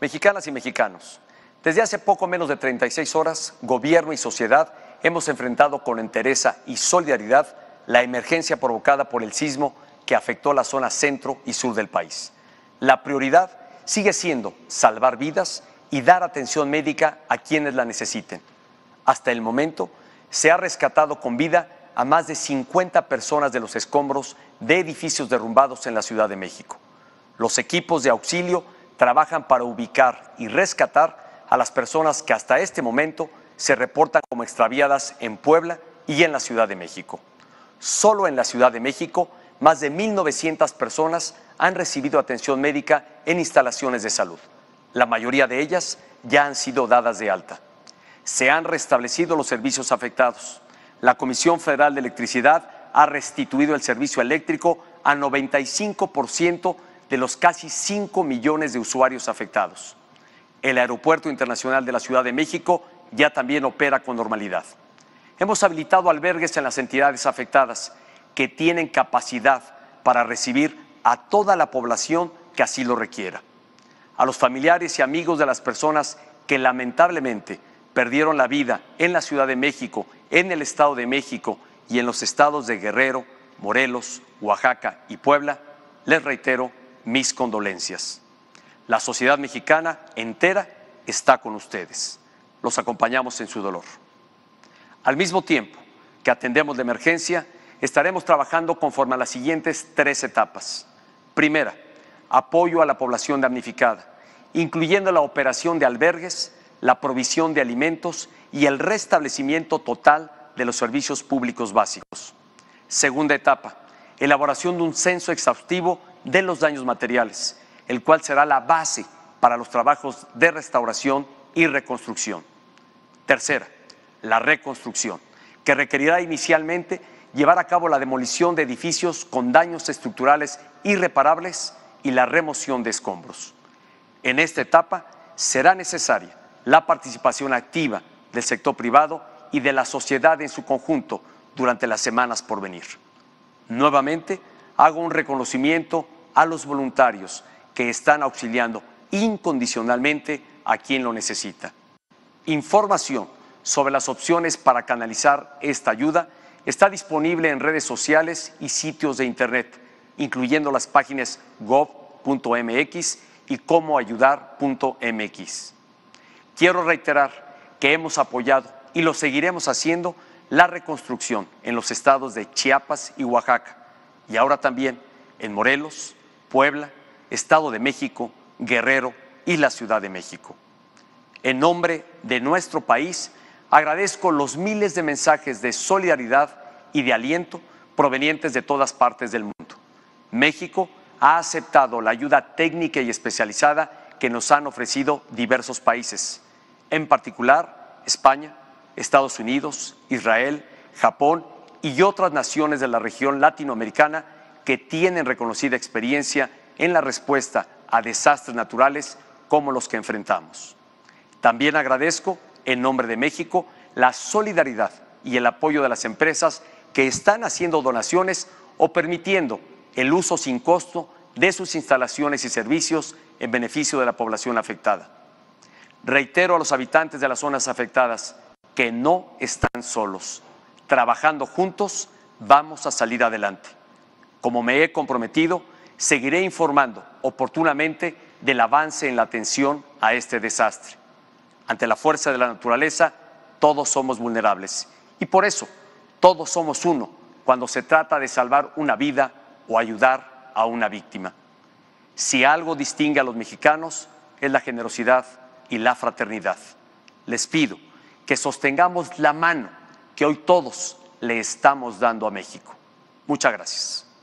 Mexicanas y mexicanos, desde hace poco menos de 36 horas, gobierno y sociedad hemos enfrentado con entereza y solidaridad la emergencia provocada por el sismo que afectó la zona centro y sur del país. La prioridad sigue siendo salvar vidas y dar atención médica a quienes la necesiten. Hasta el momento se ha rescatado con vida a más de 50 personas de los escombros de edificios derrumbados en la Ciudad de México. Los equipos de auxilio trabajan para ubicar y rescatar a las personas que hasta este momento se reportan como extraviadas en Puebla y en la Ciudad de México. Solo en la Ciudad de México, más de 1.900 personas han recibido atención médica en instalaciones de salud. La mayoría de ellas ya han sido dadas de alta. Se han restablecido los servicios afectados. La Comisión Federal de Electricidad ha restituido el servicio eléctrico a 95% de los casi 5 millones de usuarios afectados. El Aeropuerto Internacional de la Ciudad de México ya también opera con normalidad. Hemos habilitado albergues en las entidades afectadas que tienen capacidad para recibir a toda la población que así lo requiera. A los familiares y amigos de las personas que lamentablemente perdieron la vida en la Ciudad de México, en el Estado de México y en los estados de Guerrero, Morelos, Oaxaca y Puebla, les reitero mis condolencias. La sociedad mexicana entera está con ustedes. Los acompañamos en su dolor. Al mismo tiempo que atendemos la emergencia, estaremos trabajando conforme a las siguientes tres etapas. Primera, apoyo a la población damnificada, incluyendo la operación de albergues, la provisión de alimentos y el restablecimiento total de los servicios públicos básicos. Segunda etapa, elaboración de un censo exhaustivo de los daños materiales, el cual será la base para los trabajos de restauración y reconstrucción. Tercera, la reconstrucción, que requerirá inicialmente llevar a cabo la demolición de edificios con daños estructurales irreparables y la remoción de escombros. En esta etapa será necesaria la participación activa del sector privado y de la sociedad en su conjunto durante las semanas por venir. Nuevamente, hago un reconocimiento a los voluntarios que están auxiliando incondicionalmente a quien lo necesita. Información sobre las opciones para canalizar esta ayuda está disponible en redes sociales y sitios de Internet, incluyendo las páginas gov.mx y comoayudar.mx. Quiero reiterar que hemos apoyado y lo seguiremos haciendo la reconstrucción en los estados de Chiapas y Oaxaca y ahora también en Morelos, Puebla, Estado de México, Guerrero y la Ciudad de México. En nombre de nuestro país, agradezco los miles de mensajes de solidaridad y de aliento provenientes de todas partes del mundo. México ha aceptado la ayuda técnica y especializada que nos han ofrecido diversos países, en particular España, Estados Unidos, Israel, Japón y otras naciones de la región latinoamericana que tienen reconocida experiencia en la respuesta a desastres naturales como los que enfrentamos. También agradezco, en nombre de México, la solidaridad y el apoyo de las empresas que están haciendo donaciones o permitiendo el uso sin costo de sus instalaciones y servicios en beneficio de la población afectada. Reitero a los habitantes de las zonas afectadas que no están solos. Trabajando juntos vamos a salir adelante. Como me he comprometido, seguiré informando oportunamente del avance en la atención a este desastre. Ante la fuerza de la naturaleza, todos somos vulnerables y por eso todos somos uno cuando se trata de salvar una vida o ayudar a una víctima. Si algo distingue a los mexicanos es la generosidad y la fraternidad. Les pido que sostengamos la mano que hoy todos le estamos dando a México. Muchas gracias.